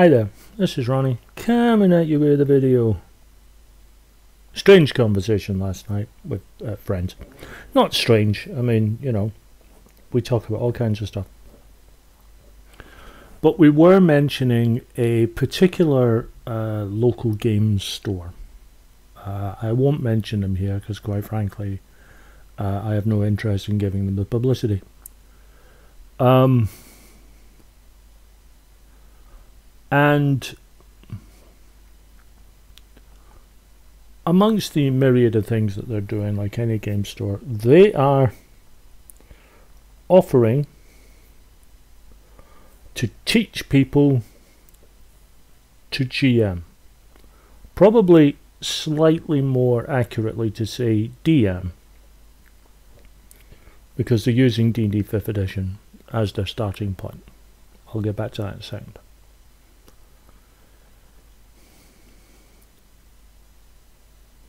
Hi there, this is Ronnie, coming at you with a video. Strange conversation last night with uh, friends. Not strange, I mean, you know, we talk about all kinds of stuff. But we were mentioning a particular uh, local games store. Uh, I won't mention them here because, quite frankly, uh, I have no interest in giving them the publicity. Um, and amongst the myriad of things that they're doing, like any game store, they are offering to teach people to GM. Probably slightly more accurately to say DM because they're using D&D 5th edition as their starting point. I'll get back to that in a second.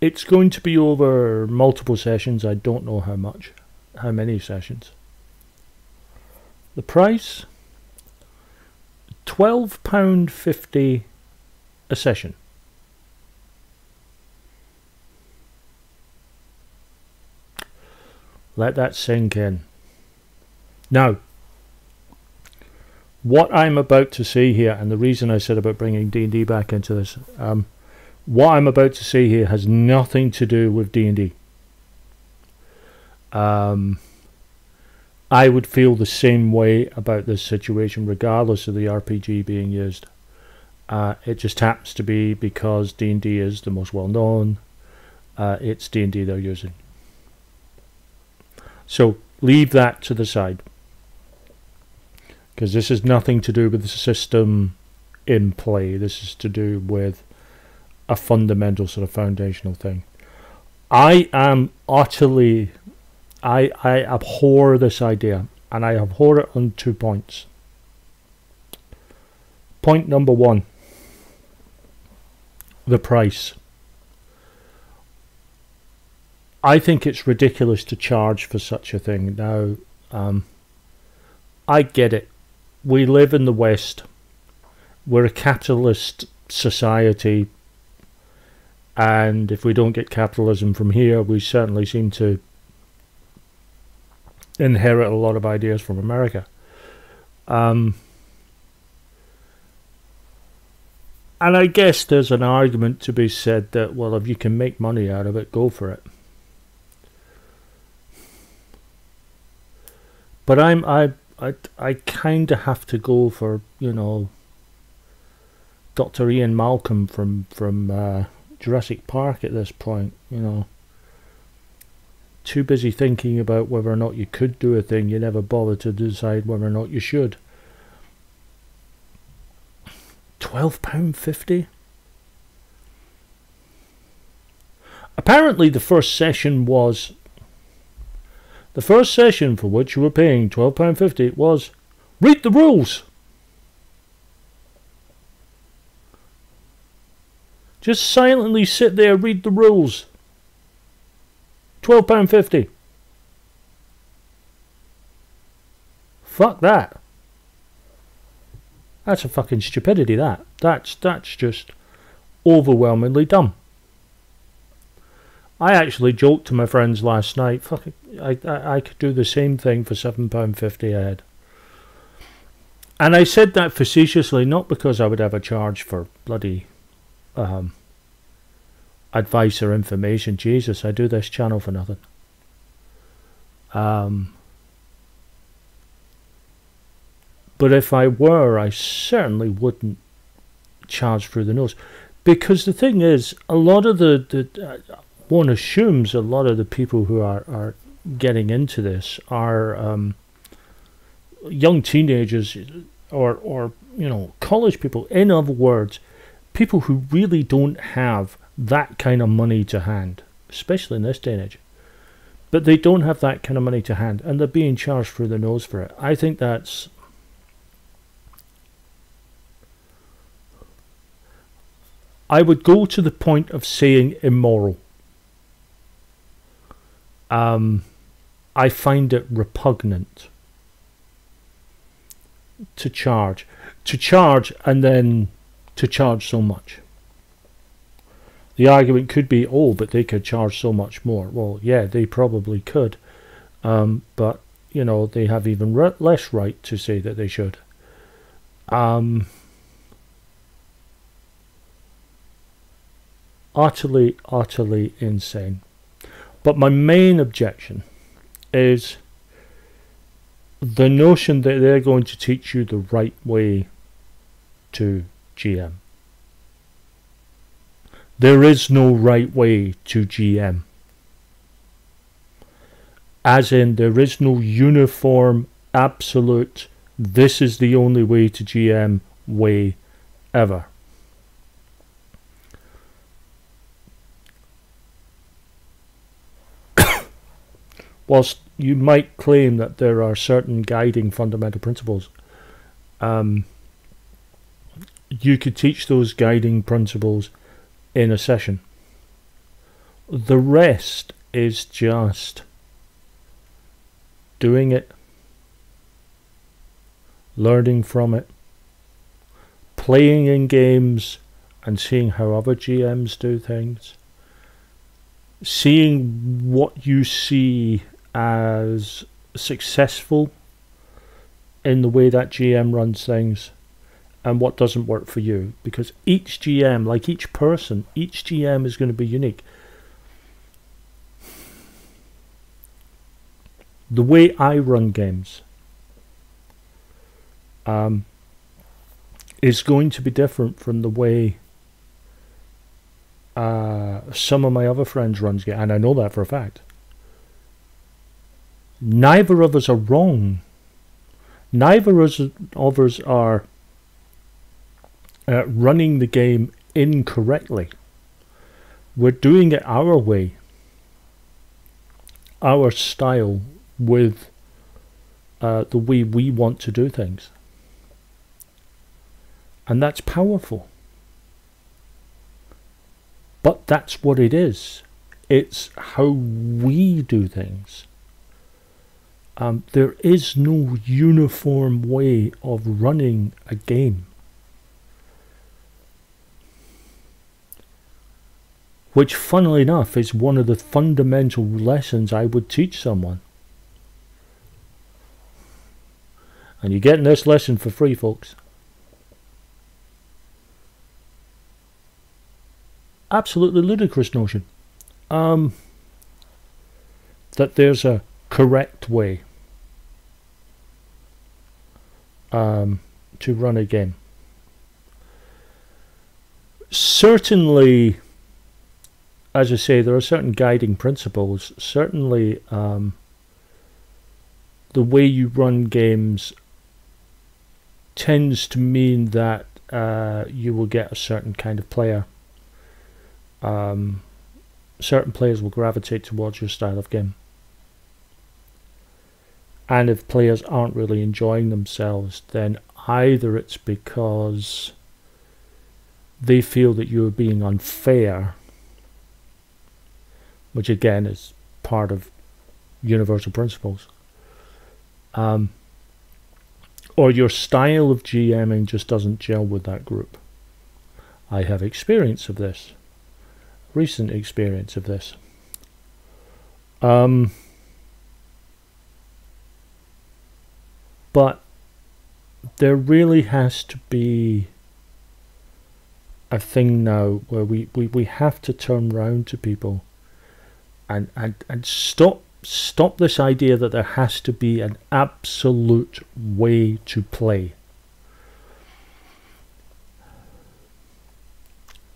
It's going to be over multiple sessions. I don't know how much, how many sessions. The price £12.50 a session. Let that sink in. Now, what I'm about to say here, and the reason I said about bringing D&D back into this, um, what I'm about to say here has nothing to do with D&D. Um, I would feel the same way about this situation regardless of the RPG being used. Uh, it just happens to be because D&D is the most well known. Uh, it's D&D they're using. So leave that to the side. Because this has nothing to do with the system in play. This is to do with a fundamental sort of foundational thing. I am utterly, I, I abhor this idea. And I abhor it on two points. Point number one. The price. I think it's ridiculous to charge for such a thing. Now, um, I get it. We live in the West. We're a capitalist society. And if we don't get capitalism from here, we certainly seem to inherit a lot of ideas from America. Um, and I guess there's an argument to be said that, well, if you can make money out of it, go for it. But I'm I I I kind of have to go for you know Dr. Ian Malcolm from from uh, Jurassic Park at this point. You know, too busy thinking about whether or not you could do a thing, you never bother to decide whether or not you should. Twelve pound fifty. Apparently, the first session was the first session for which you were paying £12.50 was Read the Rules! Just silently sit there, read the rules. £12.50. Fuck that. That's a fucking stupidity, that. That's, that's just overwhelmingly dumb. I actually joked to my friends last night. Fuck, I, I, I could do the same thing for seven pound fifty a head. And I said that facetiously, not because I would ever charge for bloody um, advice or information. Jesus, I do this channel for nothing. Um, but if I were, I certainly wouldn't charge through the nose. Because the thing is, a lot of the, the uh, one assumes a lot of the people who are, are getting into this are um, young teenagers or, or, you know, college people. In other words, people who really don't have that kind of money to hand, especially in this day and age. But they don't have that kind of money to hand and they're being charged through the nose for it. I think that's I would go to the point of saying immoral um, I find it repugnant to charge. To charge and then to charge so much. The argument could be, oh, but they could charge so much more. Well, yeah, they probably could. Um, but, you know, they have even less right to say that they should. Um, utterly, utterly insane. But my main objection is the notion that they're going to teach you the right way to GM. There is no right way to GM. As in, there is no uniform, absolute, this is the only way to GM way ever. Whilst you might claim that there are certain guiding fundamental principles, um, you could teach those guiding principles in a session. The rest is just doing it, learning from it, playing in games and seeing how other GMs do things, seeing what you see as successful in the way that GM runs things and what doesn't work for you because each GM, like each person, each GM is going to be unique. The way I run games um, is going to be different from the way uh, some of my other friends run games, and I know that for a fact. Neither of us are wrong. Neither of us are uh, running the game incorrectly. We're doing it our way, our style, with uh, the way we want to do things. And that's powerful. But that's what it is. It's how we do things. Um, there is no uniform way of running a game. Which, funnily enough, is one of the fundamental lessons I would teach someone. And you're getting this lesson for free, folks. Absolutely ludicrous notion. Um, that there's a correct way um, to run a game. Certainly, as I say, there are certain guiding principles. Certainly, um, the way you run games tends to mean that uh, you will get a certain kind of player. Um, certain players will gravitate towards your style of game. And if players aren't really enjoying themselves, then either it's because they feel that you're being unfair which again is part of universal principles. Um, or your style of GMing just doesn't gel with that group. I have experience of this, recent experience of this. Um, but there really has to be a thing now where we, we, we have to turn round to people and, and, and stop stop this idea that there has to be an absolute way to play.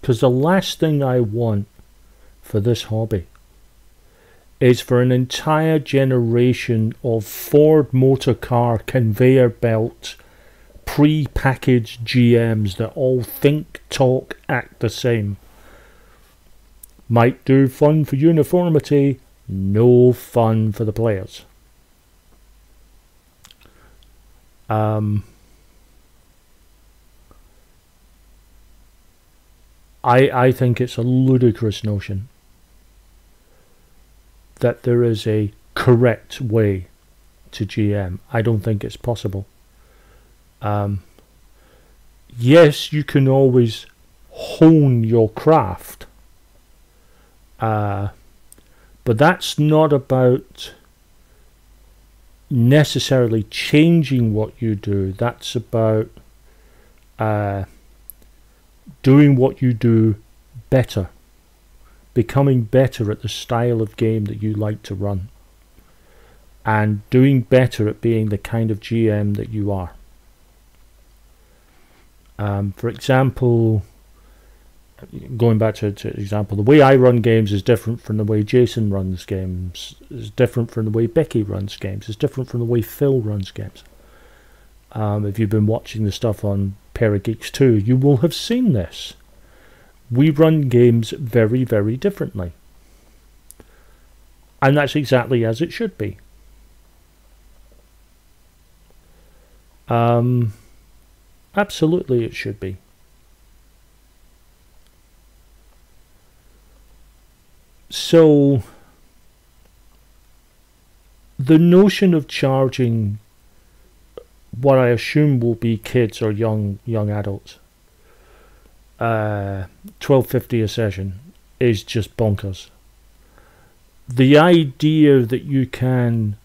Because the last thing I want for this hobby is for an entire generation of Ford motor car conveyor belt pre-packaged GMs that all think, talk, act the same might do fun for uniformity, no fun for the players. Um, I I think it's a ludicrous notion that there is a correct way to GM. I don't think it's possible. Um, yes, you can always hone your craft, uh, but that's not about necessarily changing what you do. That's about uh, doing what you do better, becoming better at the style of game that you like to run, and doing better at being the kind of GM that you are. Um, for example, going back to, to example, the way I run games is different from the way Jason runs games. Is different from the way Becky runs games. It's different from the way Phil runs games. Um, if you've been watching the stuff on Parageeks 2, you will have seen this. We run games very, very differently. And that's exactly as it should be. Um, absolutely, it should be. So, the notion of charging what I assume will be kids or young young adults, uh, twelve fifty a session, is just bonkers. The idea that you can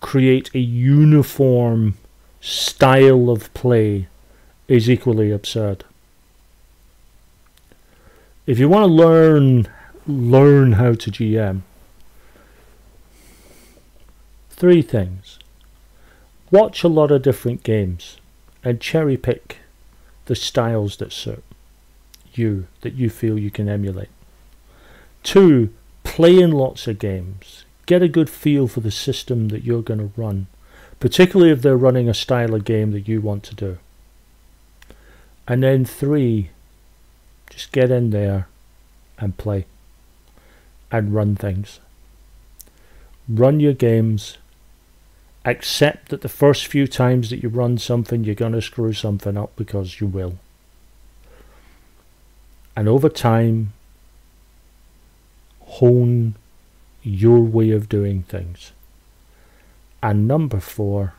create a uniform style of play is equally absurd if you want to learn learn how to GM, three things. Watch a lot of different games and cherry pick the styles that suit you, that you feel you can emulate. Two, play in lots of games. Get a good feel for the system that you're going to run, particularly if they're running a style of game that you want to do. And then three, just get in there and play and run things. Run your games. Accept that the first few times that you run something, you're going to screw something up because you will. And over time, hone your way of doing things. And number four,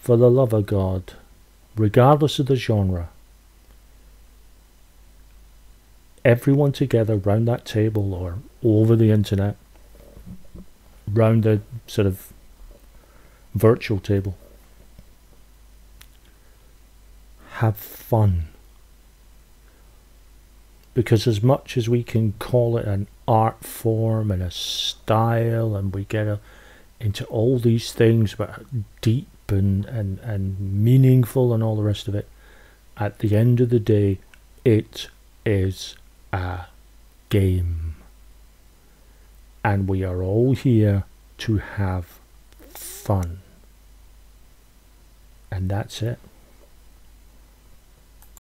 for the love of God, regardless of the genre, everyone together round that table or over the internet, round the sort of virtual table. Have fun. Because as much as we can call it an art form and a style, and we get a, into all these things about deep and, and, and meaningful and all the rest of it, at the end of the day, it is a game. And we are all here to have fun. And that's it.